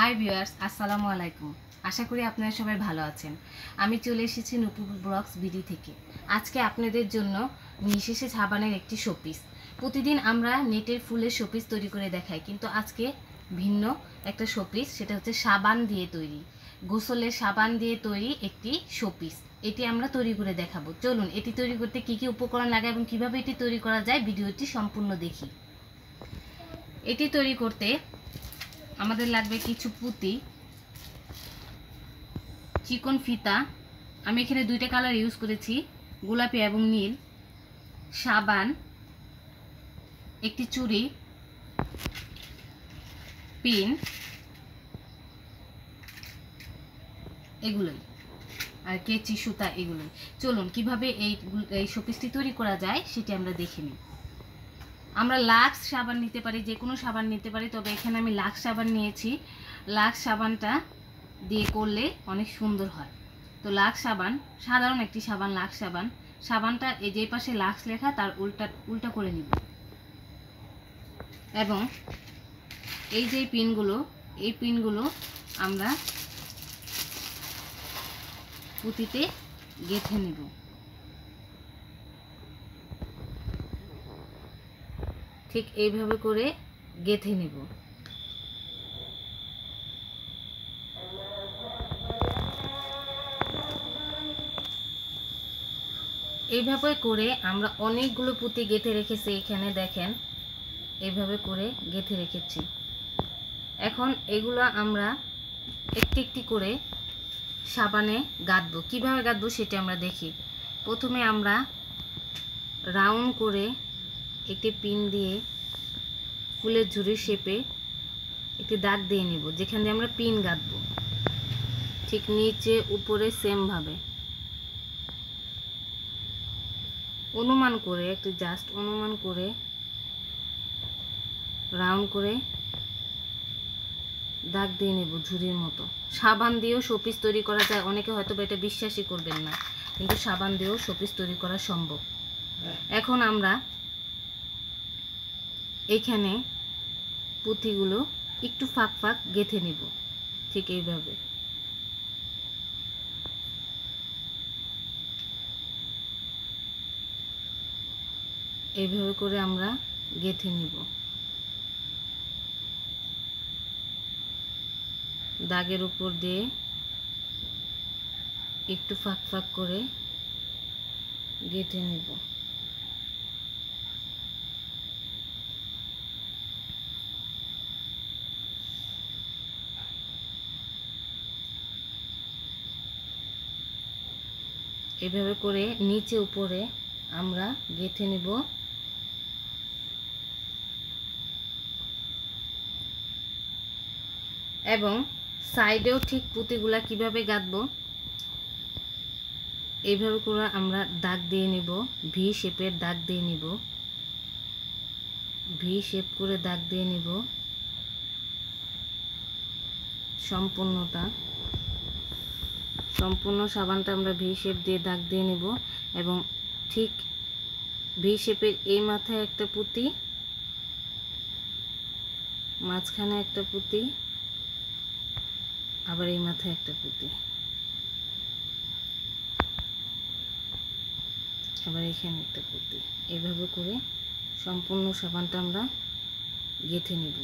Hi viewers আসসালামু আলাইকুম। আশা করি আপনারা সবাই ভালো আছেন। আমি চলে এসেছি নুপুর ব্লগস বিডি থেকে। আজকে আপনাদের জন্য নিয়ে এসেছে সাবানের একটি শোপিস প্রতিদিন আমরা নেটের ফুলের শোপিস তৈরি করে দেখাই, কিন্তু আজকে ভিন্ন একটা শোপিস সেটা হচ্ছে সাবান দিয়ে তৈরি। গোসলের সাবান দিয়ে তৈরি একটি শোপিস এটি আমরা তৈরি করে দেখাবো। চলুন, এটি তৈরি করতে কি কি উপকরণ লাগে এবং কীভাবে এটি তৈরি করা যায়, ভিডিওটি সম্পূর্ণ দেখি। এটি তৈরি করতে আমাদের লাগবে কিছু পুঁতি, চিকন ফিতা। আমি এখানে দুইটা কালার ইউজ করেছি, গোলাপি এবং নীল। সাবান, একটি চুড়ি, পিন, এগুলোই। আর কেচি সুতা এগুলোই। চলুন, কীভাবে এই এই শোপিসটি তৈরি করা যায় সেটি আমরা দেখে নিই। আমরা লাক্স সাবান নিতে পারি, যে কোনো সাবান নিতে পারি, তবে এখানে আমি লাক্স সাবান নিয়েছি। লাক্স সাবানটা দিয়ে করলে অনেক সুন্দর হয়। তো লাক্স সাবান, সাধারণ একটি সাবান, লাক্স সাবান। সাবানটা এই যে পাশে লাক্স লেখা, তার উল্টা উল্টা করে নিব। এবং এই যে পিনগুলো, এই পিনগুলো আমরা পুঁতিতে গেঁথে নেব। ঠিক এইভাবে করে গেঁথে নেব। এইভাবে করে আমরা অনেকগুলো পুঁতি গেঁথে রেখেছি এখানে, দেখেন। এইভাবে করে গেঁথে রেখেছি। এখন এগুলো আমরা একটি একটি করে সাবানে গাঁথবো। কীভাবে গাঁথবো সেটা আমরা দেখি। প্রথমে আমরা রাউন্ড করে একটি পিন দিয়ে ফুলের ঝুড়ির শেপে একটি দাগ দিয়ে নিব, যেখান দিয়ে আমরা পিন গাঁথবো। ঠিক নিচে, উপরে সেমভাবে অনুমান করে, একটু জাস্ট অনুমান করে রাউন্ড করে দাগ দিয়ে নেব ঝুড়ির মতো। সাবান দিয়েও শোপিস তৈরি করা যায়, অনেকে হয়তো এটা বিশ্বাসই করবেন না, কিন্তু সাবান দিয়েও শোপিস তৈরি করা সম্ভব। এখন আমরা এইখানে পুঁথিগুলো একটু ফাঁক ফাঁক গেঁথে নিব, ঠিক এইভাবে। এইভাবে করে আমরা গেঁথে নিব। দাগের উপর দিয়ে একটু ফাঁক ফাঁক করে গেঁথে নেব। এভাবে করে নিচে উপরে আমরা গেঁথে নেব। এবং সাইডেও ঠিক পুঁতিগুলা কীভাবে গাঁথবো, এইভাবে করে আমরা দাগ দিয়ে নিব ভি শেপের দাগ দিয়ে নিব। ভি শেপ করে দাগ দিয়ে নিব। সম্পূর্ণটা। সম্পূর্ণ সাবানটা আমরা ভি শেপ দিয়ে দাগ দিয়ে নেব এবং ঠিক ভি শেপের এই মাথায় একটা পুঁতি, মাঝখানে একটা পুঁতি, আবার এই মাথায় একটা পুঁতি। আবার এখানে একটা পুঁতি। এইভাবে করে সম্পূর্ণ সাবানটা আমরা গেঁথে নেব।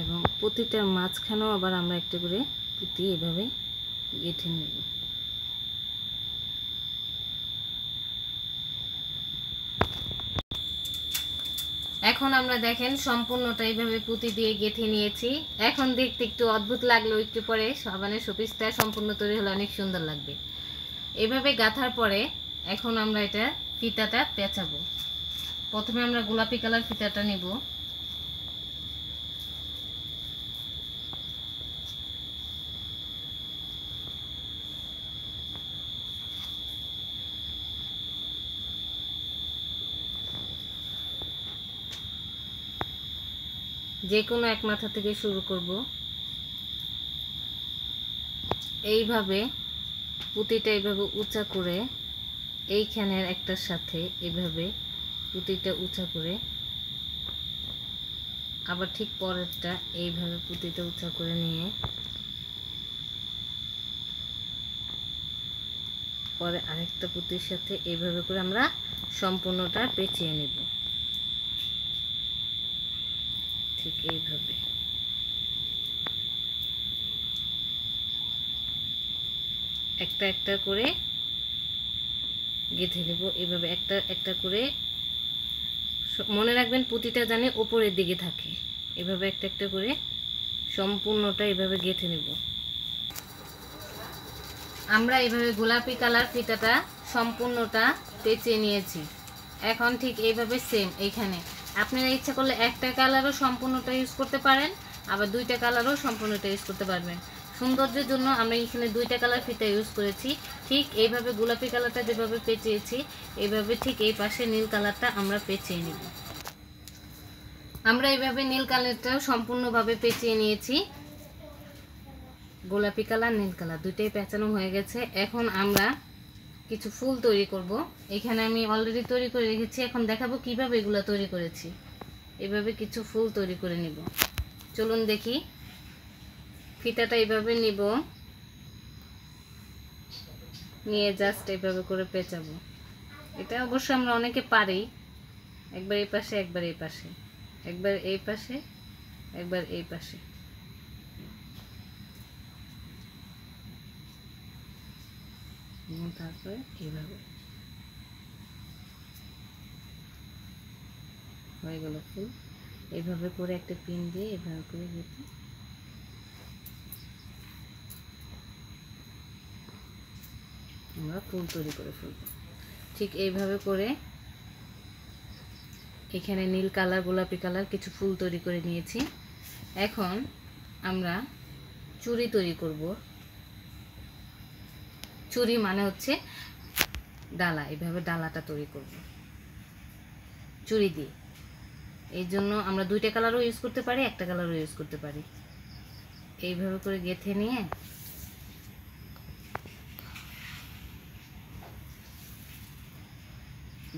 এবং প্রতিটার মাঝখানেও আবার আমরা একটা করে পুঁতি এভাবে গেঁথে নেব। এখন আমরা দেখেন সম্পূর্ণটা এইভাবে পুঁতি দিয়ে গেঁথে নিয়েছি। এখন দেখতে একটু অদ্ভুত লাগল একটু পরে। সাবানের শোপিসটা সম্পূর্ণ তৈরি হলে অনেক সুন্দর লাগবে। এভাবে গাঁথার পরে এখন আমরা এটা ফিতাটা পেঁচাবো। প্রথমে আমরা গোলাপি কালার ফিতাটা নিব। যে কোনো এক মাথা থেকে শুরু করব। এইভাবে পুঁতিটা এইভাবে উঁচা করে এইখানের একটার সাথে এইভাবে পুঁতিটা উঁচা করে, আবার ঠিক পরেরটা এইভাবে পুঁতিটা উঁচা করে নিয়ে, পরে আরেকটা পুঁতির সাথে এইভাবে করে আমরা সম্পূর্ণটা পেঁচিয়ে নেব। ঠিক এইভাবে। একটা একটা করে গেঁথে নেব এভাবে, একটা একটা করে মনে রাখবেন পুঁতিটা জানি ওপরের দিকে থাকে। এভাবে একটা একটা করে সম্পূর্ণটা এভাবে গেঁথে নেব। আমরা এভাবে গোলাপি কালার ফিতাটা সম্পূর্ণটা পেঁচিয়ে নিয়েছি। এখন ঠিক এইভাবে সেম এইখানে। আপনারা ইচ্ছা করলে একটা কালারও সম্পূর্ণটা ইউজ করতে পারেন, আবার দুইটা কালারও সম্পূর্ণটা ইউজ করতে পারবেন। সৌন্দর্যের জন্য আমরা এখানে দুইটা কালার ফিতা ইউজ করেছি। ঠিক এইভাবে গোলাপি কালারটা যেভাবে পেঁচিয়েছি, এইভাবে ঠিক এই পাশে নীল কালারটা আমরা পেঁচিয়ে নিব। আমরা এইভাবে নীল কালারটাও সম্পূর্ণভাবে পেঁচিয়ে নিয়েছি। গোলাপি কালার নীল কালার দুইটাই পেঁচানো হয়ে গেছে। এখন আমরা কিছু ফুল তৈরি করব। এখানে আমি অলরেডি তৈরি করে রেখেছি। এখন দেখাবো কীভাবে এগুলো তৈরি করেছি। এভাবে কিছু ফুল তৈরি করে নিব। চলুন দেখি। ফিতাটা এভাবে নিব। নিয়ে জাস্ট এভাবে করে পেঁচাবো। এটা অবশ্য আমরা অনেকে পারি। একবার এই পাশে, একবার এই পাশে। একবার এই পাশে, একবার এই পাশে। এবং তারপরে এইভাবে। হয়ে গেল ফুল। এইভাবে করে একটা পিন দিয়ে এইভাবে করে গেঁথে আমরা ফুল তৈরি করে ফেলব। ঠিক এইভাবে করে এখানে নীল কালার, গোলাপি কালার কিছু ফুল তৈরি করে নিয়েছি। এখন আমরা চুড়ি তৈরি করব। চুড়ি মানে হচ্ছে ডালা, এইভাবে ডালাটা তৈরি করব। চুড়ি দিয়ে। এই জন্য আমরা দুইটা কালারও ইউজ করতে পারি, একটা কালারও ইউজ করতে পারি। এইভাবে করে গেঁথে নিয়ে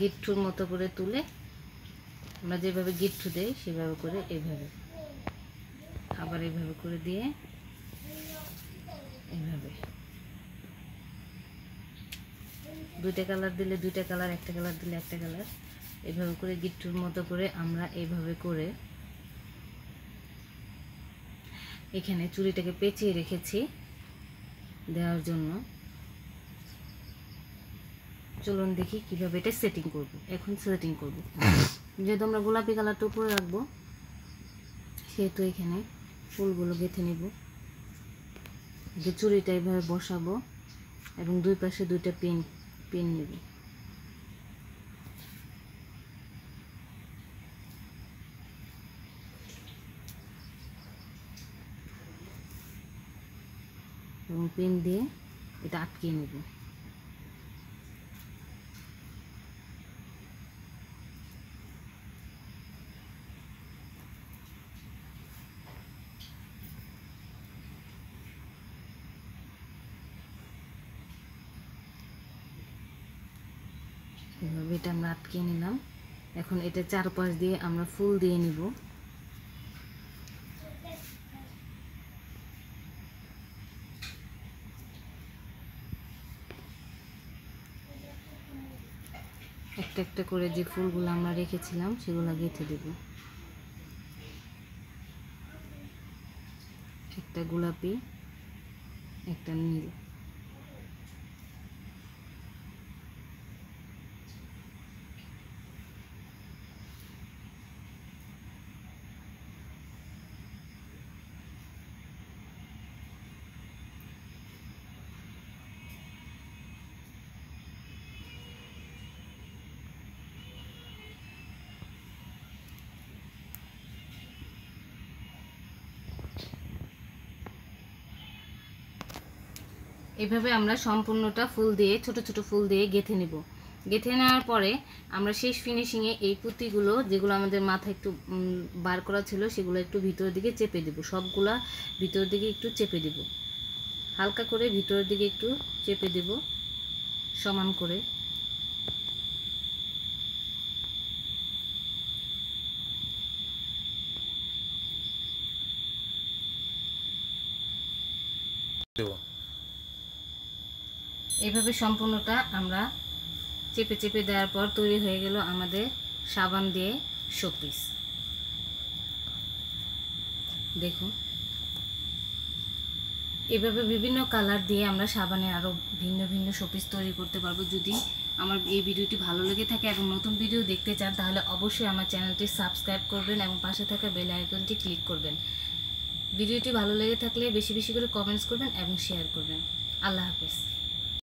গিট্টুর মতো করে তুলে আমরা যেভাবে গিট্টু দেই, সেভাবে করে এইভাবে। আবার এইভাবে করে দিয়ে এইভাবে। দুইটা কালার দিলে দুইটা কালার একটা কালার দিলে একটা কালার এইভাবে করে গিট্টুর মতো করে আমরা এইভাবে করে এখানে চুড়িটাকে পেঁচিয়ে রেখেছি দেওয়ার জন্য। চলুন দেখি কীভাবে এটা সেটিং করব। এখন সেটিং করব। যেহেতু আমরা গোলাপি কালারটা উপরে রাখব, সেহেতু এখানে ফুলগুলো গেঁথে নেব। যে চুড়িটা এইভাবে বসাবো এবং দুই পাশে দুইটা পিন পিন নেব এবং পিন দিয়ে এটা আটকিয়ে নেব এভাবে এটা আমরা আটকে নিলাম। এখন এটা চারপাশ দিয়ে আমরা ফুল দিয়ে নিব। একটা একটা করে যে ফুলগুলো আমরা রেখেছিলাম, সেগুলো গেঁথে দেব। একটা গোলাপি, একটা নীল। এভাবে আমরা সম্পূর্ণটা ফুল দিয়ে, ছোট ছোট ফুল দিয়ে গেঁথে নেব। গেঁথে নেওয়ার পরে আমরা শেষ ফিনিশিংয়ে এই পুঁতিগুলো, যেগুলো আমাদের মাথা একটু বার করা ছিল, সেগুলো একটু ভিতরের দিকে চেপে দেব। সবগুলা ভিতরের দিকে একটু চেপে দেব। হালকা করে ভিতরের দিকে একটু চেপে দেব, সমান করে। দেবো। এইভাবে সম্পূর্ণটা আমরা চেপে চেপে দেওয়ার পর তৈরি হয়ে গেল আমাদের সাবান দিয়ে শোপিস দেখুন। এভাবে বিভিন্ন কালার দিয়ে আমরা সাবানে আরও ভিন্ন ভিন্ন শোপিস তৈরি করতে পারব। যদি আমার এই ভিডিওটি ভালো লেগে থাকে এবং নতুন ভিডিও দেখতে চান, তাহলে অবশ্যই আমার চ্যানেলটি সাবস্ক্রাইব করবেন এবং পাশে থাকা বেল আইকনটি ক্লিক করবেন। ভিডিওটি ভালো লেগে থাকলে বেশি বেশি করে কমেন্টস করবেন এবং শেয়ার করবেন। আল্লাহ হাফেজ।